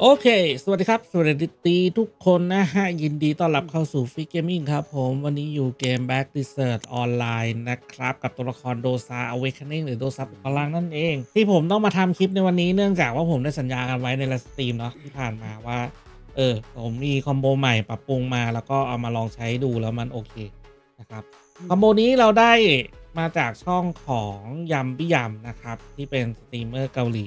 โอเค สวัสดีครับ สวัสดีทุกคนนะฮะ ยินดีต้อนรับเข้าสู่ฟิกเกมมิ่งครับผม วันนี้อยู่เกม Back Desert ออนไลน์นะครับ กับตัวละครโดซา Awakening หรือโดซาปลุกพลังนั่นเอง ที่ผมต้องมาทำคลิปในวันนี้เนื่องจากว่าผมได้สัญญากันไว้ใน live stream เนาะที่ผ่านมาว่า เออ ผมมีคอมโบใหม่ปรับปรุงมาแล้วก็เอามาลองใช้ดูแล้วมันโอเคนะครับคอมโบนี้เราได้มาจากช่องของยำพิยำนะครับที่เป็นสตรีมเมอร์เกาหลี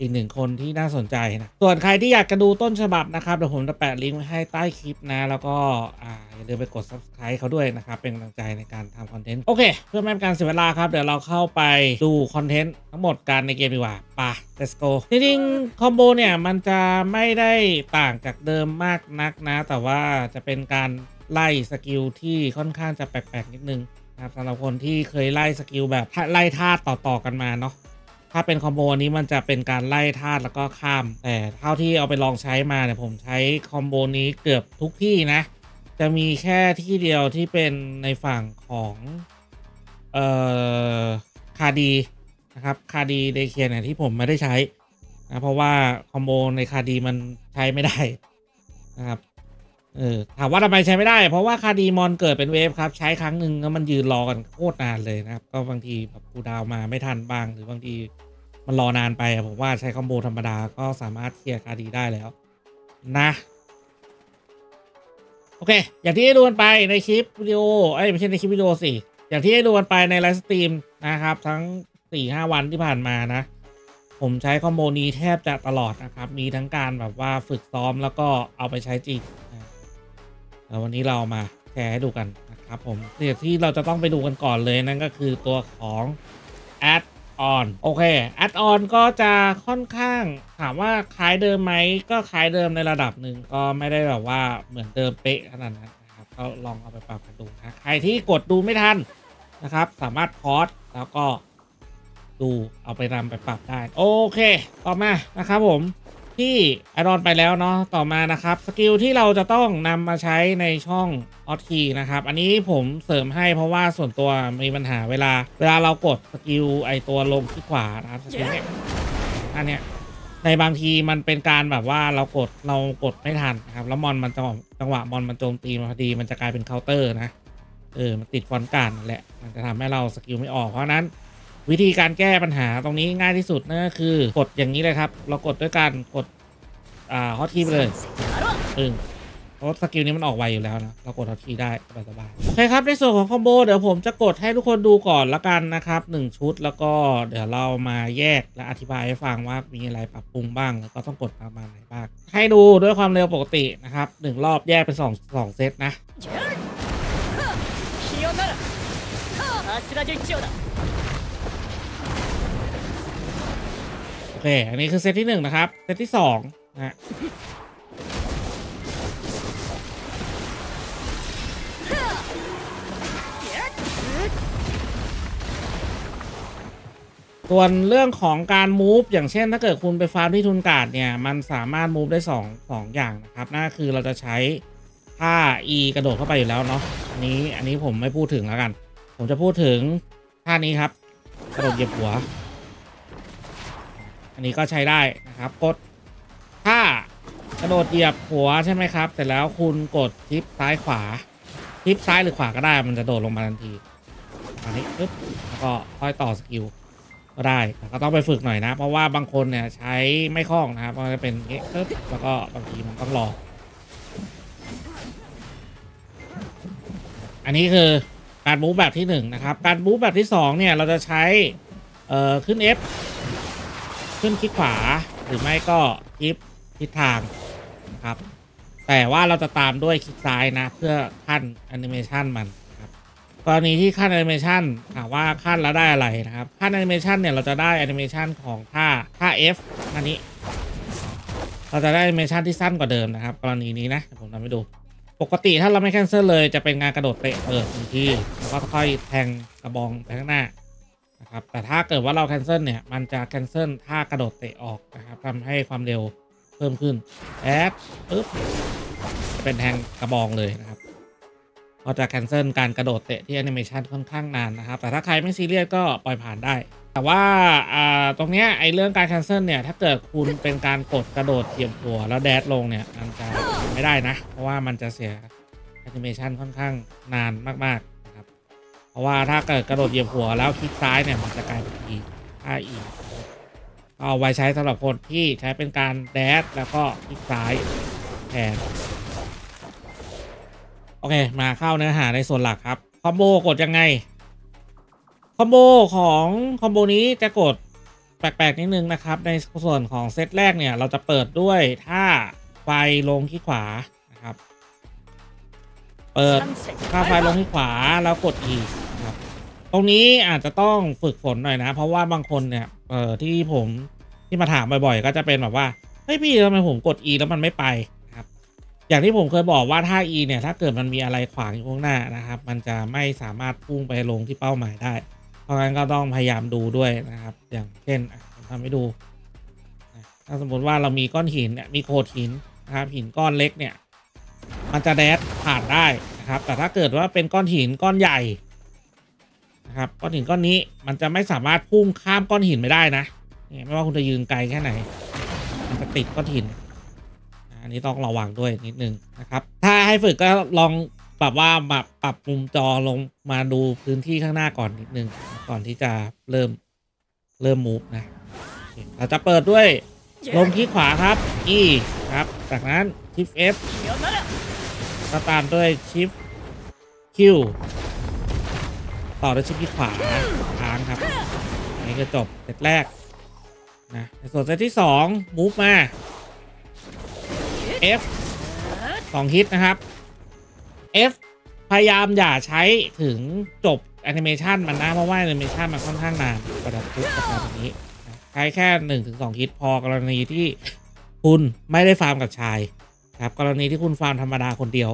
อีกหนึ่งคนที่น่าสนใจนะ ส่วนใครที่อยากจะดูต้นฉบับนะครับเดี๋ยวผมจะแปะลิงก์ไว้ให้ใต้คลิปนะ แล้วก็อ่าอย่าลืมไปกด subscribe เขาด้วยนะครับ เป็นกำลังใจในการทำคอนเทนต์ โอเค เพื่อไม่เป็นการเสียเวลาครับ เดี๋ยวเราเข้าไปดูคอนเทนต์ทั้งหมดกันในเกมดีกว่าไป let's go จริงๆคอมโบเนี่ยมันจะไม่ได้ต่างจากเดิมมากนักนะ แต่ว่าจะเป็นการไล่สกิลที่ค่อนข้างจะแปลกๆนิดนึงนะครับสำหรับคนที่เคยไล่สกิลแบบไล่ธาตุต่อๆกันมาเนาะ ถ้าเป็นคอมโบอันนี้มันจะเป็นการไล่ธาตุแล้วก็ข้าม แต่เท่าที่เอาไปลองใช้มาเนี่ยผมใช้คอมโบนี้เกือบทุกที่นะ จะมีแค่ที่เดียวที่เป็นในฝั่งของเอ่อคาดีนะครับคาดีเดเคียเนี่ยที่ผมไม่ได้ใช้นะเพราะว่าคอมโบในคาดีมันใช้ไม่ได้นะครับเออถามว่าทำไมใช้ไม่ได้ เพราะว่าคาดีมอนเกิดเป็น wave ครับ ใช้ครั้งหนึ่งแล้วมันยืนรอกันโคตรนานเลยนะครับ ก็บางทีแบบกูดาวมาไม่ทันบ้างหรือบางที มันรอนานไปผมว่าใช้คอมโบธรรมดาก็สามารถเคลียร์คาดีได้แล้ว นะ โอเค อย่างที่ได้ดูกันไปในคลิปวิดีโอเอ้ไม่ใช่ในคลิปวิดีโอสิอย่างที่ได้ดูกันไปใน live stream นะครับ ทั้ง4ี่ห้าวันที่ผ่านมานะ ผมใช้คอมโบนี้แทบจะตลอดนะครับ มีทั้งการแบบว่าฝึกซ้อมแล้วก็เอาไปใช้จริงแล้ววันนี้เรามาแชร์ให้ดูกันนะครับผมเดี๋ยวที่เราจะต้องไปดูกันก่อนเลยนั่นก็คือตัวของ On โอเค Add on ก็จะค่อนข้างถามว่าคล้ายเดิมไหมก็คล้ายเดิมในระดับหนึ่งก็ไม่ได้แบบว่าเหมือนเดิมเป๊ะขนาดนั้นนะครับก็ลองเอาไปปรับกันดูนะใครที่กดดูไม่ทันนะครับ สามารถพอสแล้วก็ดูเอาไปนำไปปรับได้ โอเค ต่อมานะครับผม ที่แอดอนไปแล้วเนาะต่อมานะครับสกิลที่เราจะต้องนำมาใช้ในช่องออทีนะครับ อันนี้ผมเสริมให้เพราะว่าส่วนตัวมีปัญหาเวลา เวลาเรากดสกิลไอตัวลงคลิกขวานะครับสกิลเนี้ยอันเนี้ยในบางทีมันเป็นการแบบว่าเรากดเรากดไม่ทันนะครับ แล้วมอนมันจังหวะจังหวะมอนมันโจมตีมาพอดีมันจะกลายเป็นเคาน์เตอร์นะเออมันติด front guard นั่นแหละ มันจะทำให้เราสกิลไม่ออกเพราะนั้น วิธีการแก้ปัญหาตรงนี้ง่ายที่สุดนั่นก็คือกดอย่างนี้เลยครับ เรากดด้วยการกดอ่า hotkey ไปเลยปึ้งเพราะสกิลนี้มันออกไวอยู่แล้วนะ เรากด hotkey ได้สบายๆโอเคครับในส่วนของคอมโบเดี๋ยวผมจะกดให้ทุกคนดูก่อนละกันนะครับหนึ่งชุดแล้วก็เดี๋ยวเรามาแยกและอธิบายให้ฟังว่ามีอะไรปรับปรุงบ้าง แล้วก็ต้องกดประมาณไหนบ้าง ให้ดูด้วยความเร็วปกตินะครับหนึ่งรอบแยกเป็นสองสองเซตนะ เค อันนี้คือเซตที่หนึ่งนะครับ เซตที่สองนะฮะส่วนเรื่องของการมูฟอย่างเช่น ถ้าเกิดคุณไปฟาร์มที่ทุนกาดเนี่ย มันสามารถมูฟได้2งสองอย่างนะครับนั่นคือเราจะใช้ท่า E กระโดดเข้าไปอยู่แล้วเนาะอันนี้อันนี้ผมไม่พูดถึงแล้วกัน ผมจะพูดถึงท่านี้ครับ กระโดดเหยียบหัว อันนี้ก็ใช้ได้นะครับ กดถ้ากระโดดเหยียบหัวใช่ไหมครับ เสร็จแล้วคุณกดทิปซ้ายขวา ทิปซ้ายหรือขวาก็ได้ มันจะโดดลงมาทันทีอันนี้ปึ๊บแล้วก็ค่อยต่อสกิลก็ได้แต่ก็ต้องไปฝึกหน่อยนะ เพราะว่าบางคนเนี่ยใช้ไม่คล่องนะครับมันจะเป็นอย่างงี้ปึ๊บแล้วก็บางทีมันต้องรออันนี้คือการบู๊แบบที่หนึ่งนะครับการบู๊แบบที่สองเนี่ยเราจะใช้เอ่อขึ้น F ขึ้นคลิกขวาหรือไม่ก็คลิปทิศทางนะครับ แต่ว่าเราจะตามด้วยคลิกซ้ายนะ เพื่อคั่นแอนิเมชันมันครับกรณีที่คั่นแอนิเมชันถามว่าคั่นแล้วได้อะไรนะครับคั่นแอนิเมชันเนี่ยเราจะได้แอนิเมชันของท่าท่า F อันนี้ เราจะได้แอนิเมชันที่สั้นกว่าเดิมนะครับ กรณีนี้นะผมทำให้ดูปกติถ้าเราไม่ cancel เลยจะเป็นการกระโดดเตะเปิดทันทีแล้วก็ค่อยแทงกระบองไปข้างหน้า นะครับ แต่ถ้าเกิดว่าเรา cancel เนี่ย มันจะ cancel ท่ากระโดดเตะออกนะครับทำให้ความเร็วเพิ่มขึ้นแอดปึ๊บเป็นแทงกระบองเลยนะครับก็จะ cancel การกระโดดเตะที่แอนิเมชันค่อนข้างนานนะครับ แต่ถ้าใครไม่ซีเรียสก็ปล่อยผ่านได้ แต่ว่าอ่าตรงเนี้ยไอเรื่องการ cancel เนี่ย ถ้าเกิดคุณเป็นการกดกระโดดเหยียบหัวแล้ว dash ลงเนี่ย มันจะไม่ได้นะ เพราะว่ามันจะเสียแอนิเมชันค่อนข้างนานมากๆ รับเพราะว่าถ้าเกิดกระโดดเหยียบหัวแล้วคลิกซ้ายเนี่ยมันจะกลายเป็น E ถ้า E ก็เอาไว้ใช้สำหรับคนที่ใช้เป็นการแดดแล้วก็คลิกซ้ายแทนโอเคมาเข้าเนื้อหาในส่วนหลักครับคอมโบกดยังไงคอมโบของคอมโบนี้จะกดแปลกๆนิดนึงนะครับ ในส่วนของเซตแรกเนี่ยเราจะเปิดด้วยถ้าไฟลงที่ขวานะครับ เปิด参戦ถ้าไฟลงที่ขวาแล้วกด E นะครับ ตรงนี้อาจจะต้องฝึกฝนหน่อยนะ เพราะว่าบางคนเนี่ยเอ่อที่ผมที่มาถามบ่อยๆ ก็จะเป็นแบบว่าเฮ้ยพี่ทำไมผมกด E แล้วมันไม่ไปครับ อย่างที่ผมเคยบอกว่าถ้า E เนี่ยถ้าเกิดมันมีอะไรขวางอยู่ข้างหน้านะครับ มันจะไม่สามารถพุ่งไปลงที่เป้าหมายได้ เพราะงั้นก็ต้องพยายามดูด้วยนะครับ อย่างเช่นผมทำให้ดูถ้าสมมติว่าเรามีก้อนหินเนี่ยมีโขดหินนะครับหินก้อนเล็กเนี่ย มันจะแดดผ่านได้นะครับ แต่ถ้าเกิดว่าเป็นก้อนหินก้อนใหญ่ ครับก้อนหินก้อนนี้มันจะไม่สามารถพุ่งข้ามก้อนหินไม่ได้นะไม่ว่าคุณจะยืนไกลแค่ไหน มันจะติดก้อนหินอันนี้ต้องระวังด้วยนิดนึงนะครับ ถ้าให้ฝึกก็ลองปรับว่ามาปรับมุมจอลงมาดูพื้นที่ข้างหน้าก่อนนิดนึง ก่อนที่จะเริ่มเริ่มมูฟนะเราจะเปิดด้วยลงคลิกขวาครับ E ครับ จากนั้นชิฟ F ก็ตามด้วยชิฟ Q ต่อด้วย shift คลิกขวาค้างครับอันนี้ก็จบเซตแรกนะส่วนเซตที่2 move มา F 2ฮิตนะครับ F พยายามอย่าใช้ถึงจบแอนิเมชันมันนะ เพราะว่าแอนิเมชันมันค่อนข้างนานกว่าจะทุกประการแบบนี้ ใช้แค่1-2ฮิตพอกรณีที่คุณไม่ได้ฟาร์มกับชาย ครับ กรณีที่คุณฟาร์มธรรมดาคนเดียว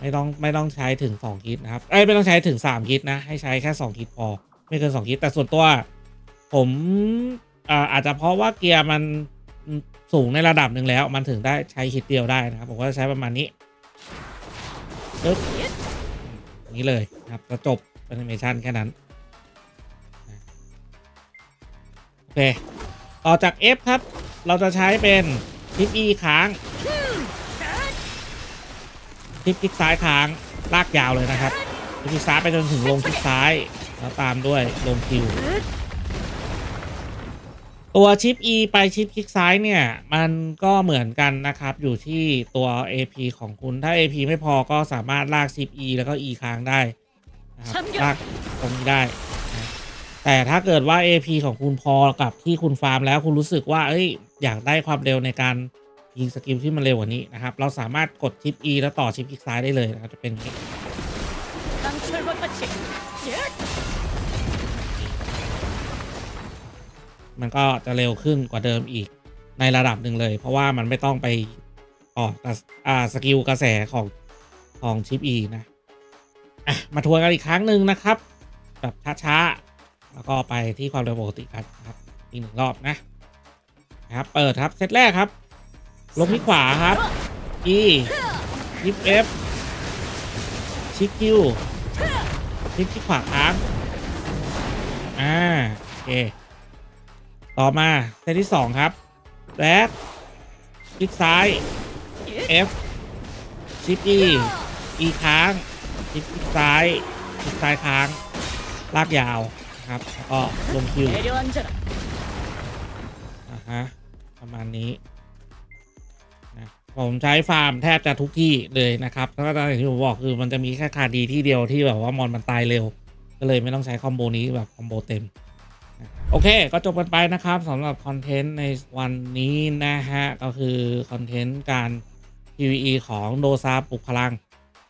ไม่ต้องไม่ต้องใช้ถึง2คิดนะครับเอ้ไม่ต้องใช้ถึง3คิดนะให้ใช้แค่2คิดพอ ไม่เกิน2คิดแต่ส่วนตัว ผมอาจจะเพราะว่าเกียร์มันสูงในระดับหนึ่งแล้ว มันถึงได้ใช้คิดเดียวได้นะครับผมก็จะใช้ประมาณนี้ปึ๊บนี้เลยครับจะจบแอนิเมชันแค่นั้นโอเคต่อจาก F ครับ เราจะใช้เป็นทิป E ค้าง ทิปคลิกซ้ายค้างลากยาวเลยนะครับทิปคลิกซ้ายไปจนถึงลงคลิกซ้ายแล้วตามด้วยลงคิว ตัวชิป E ไปชิปคลิกซ้ายเนี่ย มันก็เหมือนกันนะครับ อยู่ที่ตัว AP ของคุณถ้า AP ไม่พอก็สามารถลากชิป E แล้วก็ E ค้างได้นะครับลากตรงนี้ได้นะแต่ถ้าเกิดว่า AP ของคุณพอกับที่คุณฟาร์มแล้วคุณรู้สึกว่าเอ้ยอยากได้ความเร็วในการ ยิงสกิลที่มันเร็วกว่านี้นะครับ เราสามารถกดชิป E แล้วต่อ shift คลิกซ้ายได้เลยนะครับจะเป็นมันก็จะเร็วขึ้นกว่าเดิมอีกในระดับหนึ่งเลย เพราะว่ามันไม่ต้องไปต่ออ่าสกิลกระแสของของชิป E นะอะมาทวนกันอีกครั้งหนึ่งนะครับ แบบช้าๆแล้วก็ไปที่ความเร็วปกติกันครับอีกหนึ่งรอบนะ นะครับ เปิดครับเซตแรกครับ ลงที่ขวาครับ E ยิบ F ชิคคิวชิคที่ขวาครับ อ่า โอเค ต่อมาเซตที่สองครับแบ็คชิกซ้าย F ชิป E E ค้างชิกซ้ายชิกซ้ายค้าง ลากยาวครับก็ลงคิวอ่าฮะประมาณนี้ ผมใช้ฟาร์มแทบจะทุกที่เลยนะครับแล้วก็อย่างที่ผมบอกคือมันจะมีแค่คาดีที่เดียวที่แบบว่ามอนมันตายเร็ว ก็เลยไม่ต้องใช้คอมโบนี้แบบคอมโบเต็ม โอเค ก็จบกันไปนะครับสำหรับคอนเทนต์ในวันนี้นะฮะ ก็คือคอนเทนต์การ PVE ของโดซาปลุกพลัง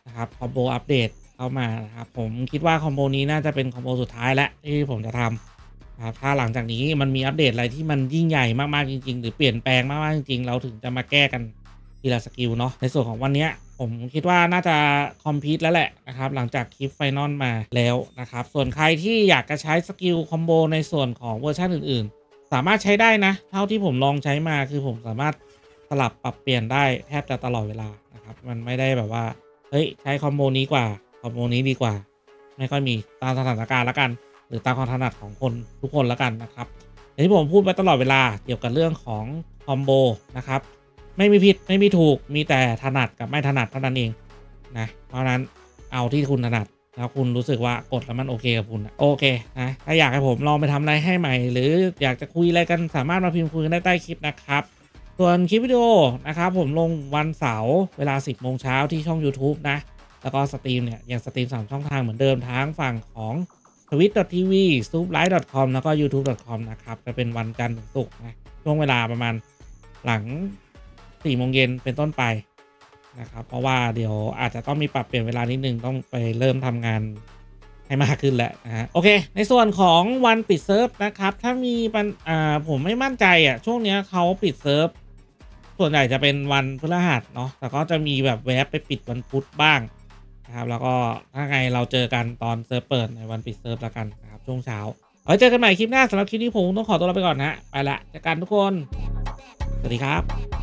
นะครับคอมโบอัปเดตเข้ามานะครับผมคิดว่าคอมโบนี้น่าจะเป็นคอมโบสุดท้ายแล้วที่ผมจะทำนะครับถ้าหลังจากนี้มันมีอัปเดตอะไรที่มันยิ่งใหญ่มากๆจริง ๆ หรือเปลี่ยนแปลงมากๆจริงๆ เราถึงจะมาแก้กัน ทีละสกิลเนาะในส่วนของวันนี้ผมคิดว่าน่าจะ complete แล้วแหละนะครับหลังจากคลิป final มาแล้วนะครับ ส่วนใครที่อยากจะใช้ skill combo ในส่วนของเวอร์ชันอื่นๆ สามารถใช้ได้นะ เท่าที่ผมลองใช้มาคือผมสามารถสลับปรับเปลี่ยนได้แทบจะตลอดเวลานะครับ มันไม่ได้แบบว่าเฮ้ยใช้ combo นี้กว่า combo นี้ดีกว่า ไม่ค่อยมีตามสถานการณ์ละกัน หรือตามความถนัดของคนทุกคนละกันนะครับอย่างที่ผมพูดไปตลอดเวลาเกี่ยวกับเรื่องของcombo นะครับ ไม่มีผิดไม่มีถูกมีแต่ถนัดกับไม่ถนัดเท่านั้นเองนะเพราะนั้นเอาที่คุณถนัดแล้วคุณรู้สึกว่ากดแล้วมันโอเคกับคุณโอเคนะถ้าอยากให้ผมลองไปทำอะไรให้ใหม่ หรืออยากจะคุยอะไรกันสามารถมาพิมพ์คุยกันได้ใต้คลิปนะครับ ส่วนคลิปวิดีโอนะครับผมลงวันเสาร์เวลา 10โมงเช้าที่ช่อง YouTube นะ แล้วก็ stream เนี่ยยัง stream สามช่องทางเหมือนเดิมทั้งฝั่งของ t w i t t v s o o p l i v e c o m แล้วก็ youtube.com นะครับจะเป็นวันจันทร์ถึงศุกร์นะช่วงเวลาประมาณหลัง 4โมงเย็นเป็นต้นไปนะครับ เพราะว่าเดี๋ยวอาจจะต้องมีปรับเปลี่ยนเวลานิดนึงต้องไปเริ่มทำงานให้มากขึ้นแหละนะฮะโอเค ในส่วนของวันปิดเซิร์ฟนะครับ ถ้ามีปัญอ่าผมไม่มั่นใจอะช่วงเนี้ยเขาปิดเซิร์ฟส่วนใหญ่จะเป็นวันพฤหัสเนาะแต่ก็จะมีแบบแวบไปปิดวันพุธบ้างนะครับ แล้วก็ถ้าไงเราเจอกันตอนเซิร์ฟเปิดในวันปิดเซิร์ฟแล้วกันนะครับช่วงเช้าเอาไว้เจอกันใหม่คลิปหน้าสำหรับคลิปนี้ผมต้องขอตัวลาไปก่อนนะไปละเจอกันทุกคน สวัสดีครับ